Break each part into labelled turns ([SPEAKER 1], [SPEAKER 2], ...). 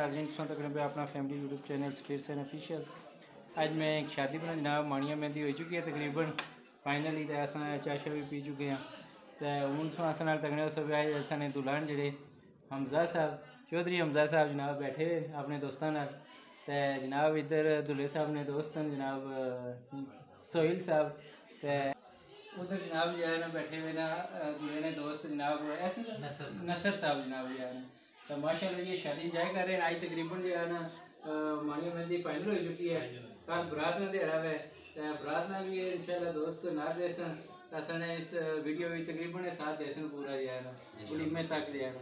[SPEAKER 1] ناظرین سو تقریباً پہ اپنا فیملی یوٹیوب چینل پھر سے آفیشیل آج میں ایک شادی بنا، جناب مانیاں مہندی ہو چکی ہے تقریباً۔ فائنلی تو ایسا چاشا بھی پی چکے ہیں۔ تو ہوں سو اصل تکنے سو بھی آئے ایسا نے دلہن جڑے حمزہ صاحب، چودھری حمزہ صاحب جناب بیٹھے اپنے دوستوں تو جناب ادھر دلہے صاحب نے دوست ہیں، جناب سہیل صاحب۔ تو ادھر جناب جو ہے نا بیٹھے ہوئے نا دلہے نے دوست جناب نصر صاحب۔ جناب جو ہے نا تو ماشاء اللہ یہ شادی انجوائے کر رہے ہیں۔ آج تقریباً جو ہے نا مانی مہندی فائنل ہو چکی ہے۔ کل برات میں دیڑا ہے برات میں بھی ان شاء اللہ دوست نال رہے سن۔ اصل نے اس ویڈیو بھی تقریباً ساتھ دے سن پورا جو ہے نا ولیمے تک جو ہے نا۔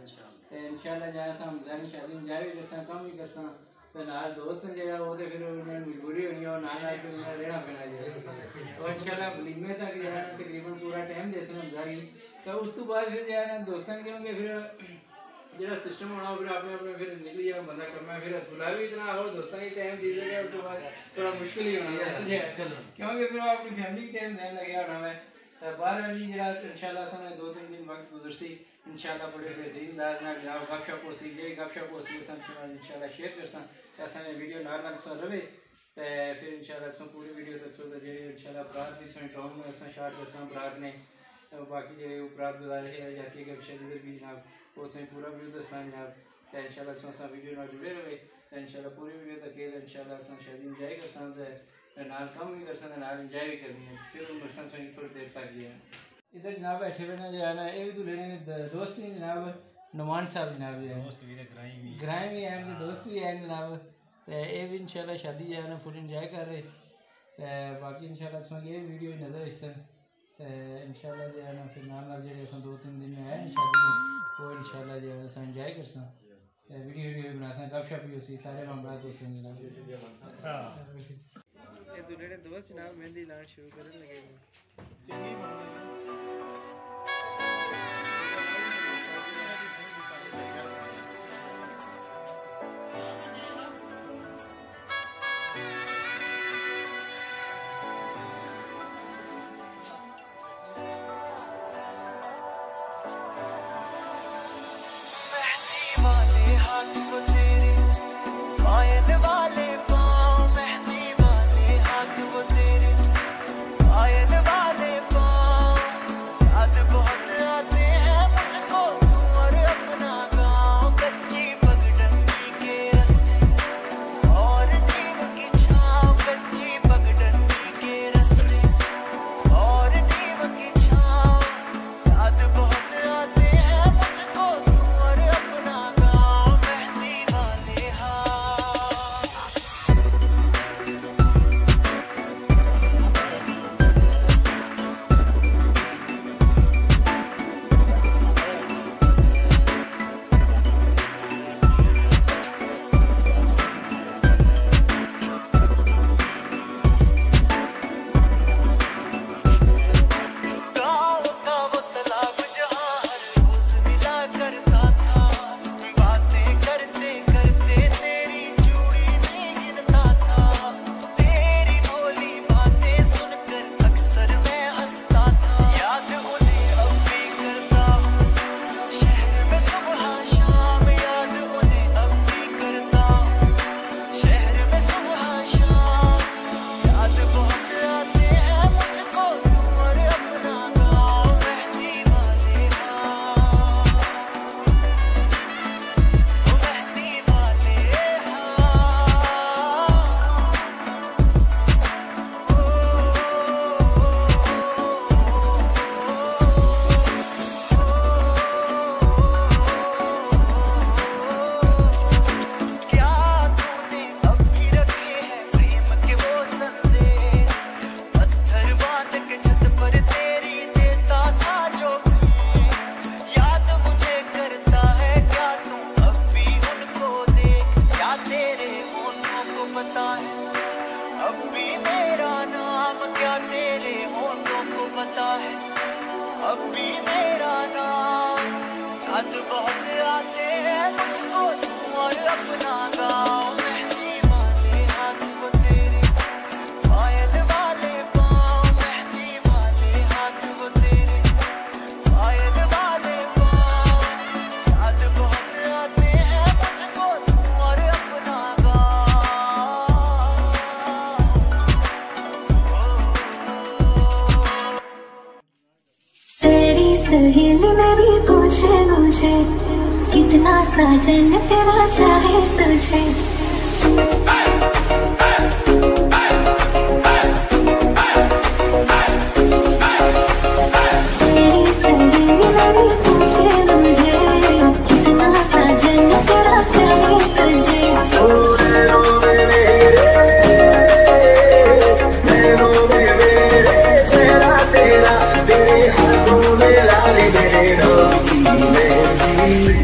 [SPEAKER 1] ان شاء اللہ جو ہے سا ہمزہ شادی انجوائے بھی کرساں کم بھی کرساں۔ تو نال دوست جو ہے وہ تو پھر انہیں مجبوری ہونی ہے اور نال نال پھر انہیں رہنا پینا جو ہے۔ اور ان شاء اللہ ولیمے تک جو ہے نا، تقریباً پورا ٹائم دے سن ہمزہ کی تو اس تو بعد پھر جو ہے نا دوستوں کیونکہ پھر جڑا سسٹم ہونا پھر اپنے اپنے پھر نکلی جائے بندہ کرنا پھر دلہا بھی اتنا اور دوستوں کی ٹائم دی گیا اس کے بعد تھوڑا مشکل ہی ہونا ہے کیونکہ پھر وہ اپنی فیملی کی ٹائم دین لگے ہونا ہے تو باہر بھی جڑا انشاءاللہ سمے دو تین دن وقت گزر سی انشاءاللہ بڑے بہترین انداز نال جناب گپ شپ ہو سی جی گپ شپ ہو سی سن سن انشاءاللہ شیئر کرساں ایسا نے ویڈیو نال نال سو رہے تے پھر انشاءاللہ سن پوری ویڈیو تک سو جڑی انشاءاللہ برات بھی سن ٹاؤن میں اساں شارٹ کرساں برات نے باقی جو برات گزارے ہیں جیسے کہ ابشر جدھر بھی جناب وہ سے پورا ویڈیو دساں جناب۔ تو انشاءاللہ سن سا ویڈیو نال جڑے رہے انشاءاللہ پوری ویڈیو تک کہ انشاءاللہ سن شادی انجوائے کرساں تے نال کم بھی کرساں تے نال انجوائے بھی کرنی ہے۔ پھر مرساں سن تھوڑی دیر تک جو ہے ادھر جناب بیٹھے نا جو ہے نا یہ بھی دلہے نے دوست ہیں جناب۔ نمان صاحب جناب جو ہے۔
[SPEAKER 2] دوست بھی گرائیں بھی
[SPEAKER 1] گرائیں بھی ہیں دوست بھی ہیں جناب۔ تو یہ بھی انشاءاللہ شادی جو ہے نا فل انجوائے کر رہے۔ تو باقی انشاءاللہ تساں یہ ویڈیو نظر اس تو انشاءاللہ جو ہے نا پھر نال نال جڑے اساں دو تین دن ہے شادی میں وہ انشاءاللہ جو ہے اساں انجوائے کرساں۔ ویڈیو ویڈیو بناساں گپ شپ بھی ہوسی سارے ممبر دوست ہیں جناب
[SPEAKER 2] ہاں۔
[SPEAKER 1] یہ دلہے نے دوست جناب مہندی لان شروع کرنے لگے۔
[SPEAKER 3] مہندی سہیل میری پوچھے مجھے
[SPEAKER 4] اتنا ساجن تیرا چاہے تجھے காலிடரேடோ நீ
[SPEAKER 5] வேண்டி